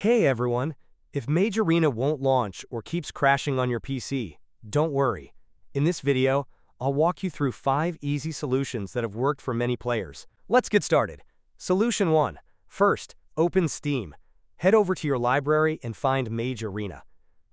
Hey everyone! If Mage Arena won't launch or keeps crashing on your PC, don't worry. In this video, I'll walk you through 5 easy solutions that have worked for many players. Let's get started. Solution 1. First, open Steam. Head over to your library and find Mage Arena.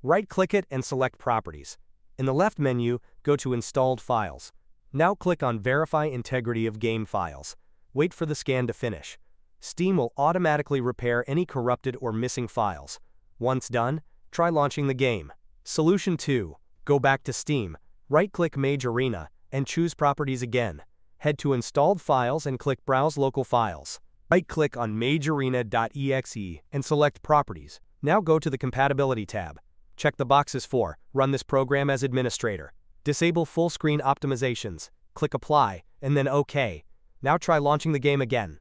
Right-click it and select Properties. In the left menu, go to Installed Files. Now click on Verify Integrity of Game Files. Wait for the scan to finish. Steam will automatically repair any corrupted or missing files. Once done, try launching the game. Solution 2. Go back to Steam, right-click Mage Arena, and choose Properties again. Head to Installed Files and click Browse Local Files. Right-click on magearena.exe and select Properties. Now go to the Compatibility tab. Check the boxes for Run this program as administrator. Disable full screen optimizations. Click Apply, and then OK. Now try launching the game again.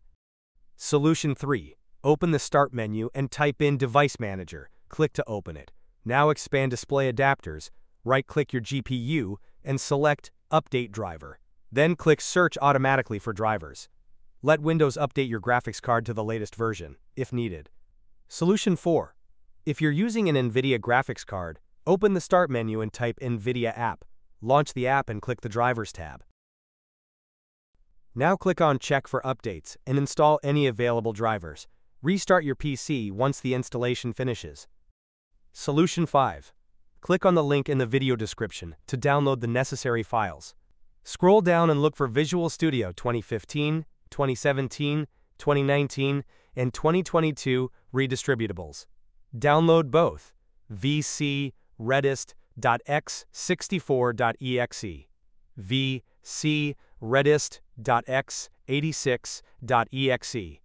Solution 3. Open the Start menu and type in Device Manager. Click to open it. Now expand Display Adapters, right-click your GPU, and select Update Driver. Then click Search automatically for drivers. Let Windows update your graphics card to the latest version, if needed. Solution 4. If you're using an NVIDIA graphics card, open the Start menu and type NVIDIA App. Launch the app and click the Drivers tab. Now click on Check for updates and install any available drivers. Restart your PC once the installation finishes. Solution 5. Click on the link in the video description to download the necessary files. Scroll down and look for Visual Studio 2015, 2017, 2019, and 2022 redistributables. Download both vc redist.x64.exe, vc redist.x86.exe.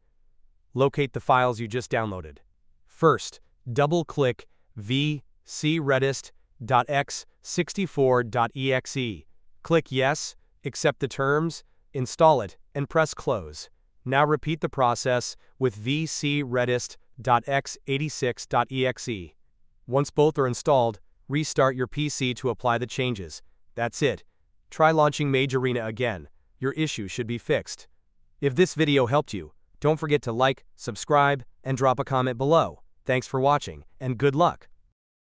Locate the files you just downloaded. First, double-click vcredist.x64.exe. Click Yes, accept the terms, install it, and press Close. Now repeat the process with vcredist.x86.exe. Once both are installed, restart your PC to apply the changes. That's it. Try launching Mage Arena again. Your issue should be fixed. If this video helped you, don't forget to like, subscribe, and drop a comment below. Thanks for watching, and good luck!